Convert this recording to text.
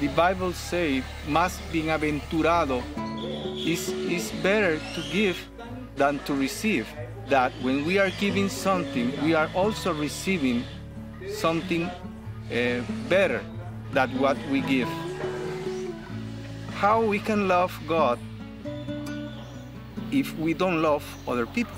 the Bible says, más bienaventurado is, is better to give than to receive. That when we are giving something, we are also receiving something uh, better than what we give. How we can love God if we don't love other people?